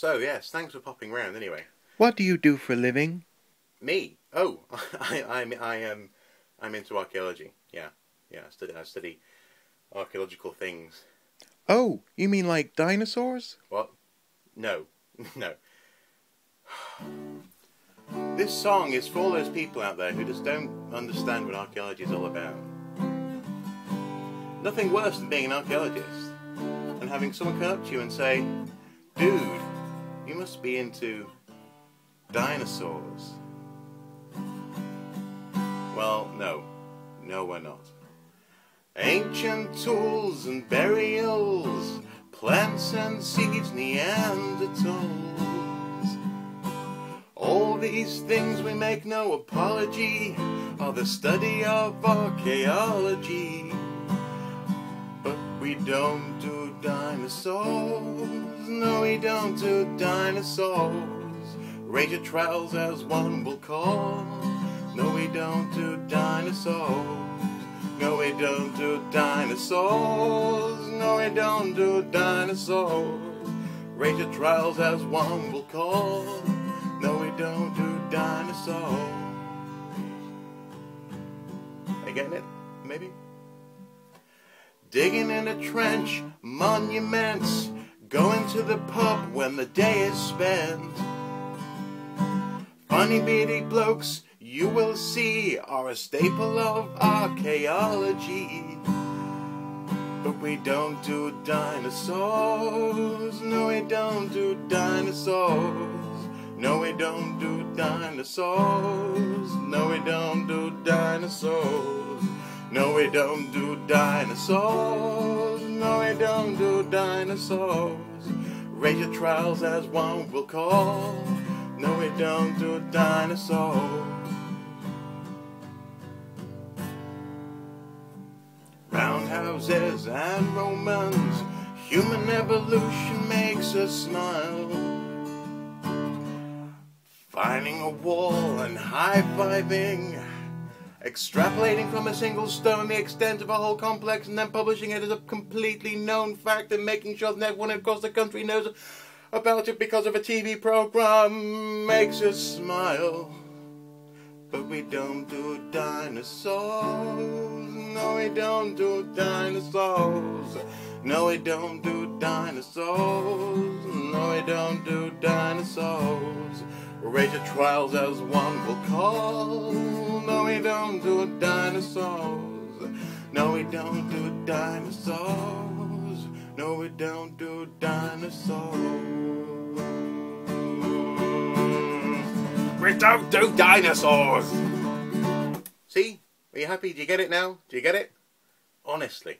So, yes, thanks for popping round anyway. What do you do for a living? Me? Oh, I, I'm, I am, um, I'm into archaeology. Yeah, yeah, I study, I study archaeological things. Oh, you mean like dinosaurs? What? No, no. This song is for all those people out there who just don't understand what archaeology is all about. Nothing worse than being an archaeologist and having someone come up to you and say, Dude, you must be into dinosaurs. Well, no. No, we're not. Ancient tools and burials, plants and seeds, Neanderthals. All these things we make no apology are the study of archaeology. We don't do dinosaurs, no we don't do dinosaurs. Ranger trowels as one will call, no we don't do dinosaurs. No, we don't do dinosaurs. No, we don't do dinosaurs. Ranger trowels as one will call. No, we don't do dinosaurs. Getting it? Maybe? Digging in a trench, monuments. Going to the pub when the day is spent. Funny beady blokes you will see are a staple of archaeology. But we don't do dinosaurs. No, we don't do dinosaurs. No, we don't do dinosaurs. No, we don't do dinosaurs. No, we don't do dinosaurs. No, we don't do dinosaurs. Raise your trowels as one will call. No, we don't do dinosaurs. Roundhouses and Romans, human evolution makes us smile. Finding a wall and high-fiving, extrapolating from a single stone the extent of a whole complex and then publishing it as a completely known fact and making sure that everyone across the country knows about it because of a TV program makes us smile. But we don't do dinosaurs. No, we don't do dinosaurs. No, we don't do dinosaurs. No, we don't do dinosaurs. Ranger trowels as one will call. No, we don't do dinosaurs. No, we don't do dinosaurs. No, we don't do dinosaurs. We don't do dinosaurs! See? Are you happy? Do you get it now? Do you get it? Honestly.